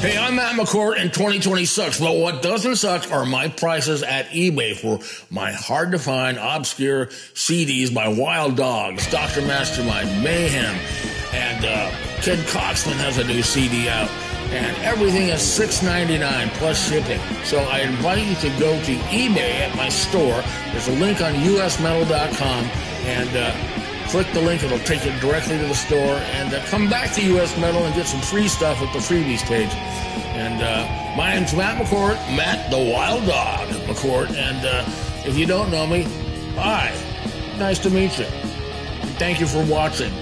Hey, I'm Matt McCourt, and 2020 sucks. But what doesn't suck are my prices at eBay for my hard to find, obscure CDs by Wild Dogs, Dr. Mastermind, Mayhem, and uh, Ken Coxman has a new CD out. And everything is $6.99 plus shipping. So I invite you to go to eBay at my store. There's a link on usmetal.com and uh, click the link. It'll take you directly to the store. And uh, come back to US Metal and get some free stuff at the freebies page. And uh, my name's Matt McCourt, Matt the Wild Dog McCourt. And uh, if you don't know me, hi. Nice to meet you. Thank you for watching.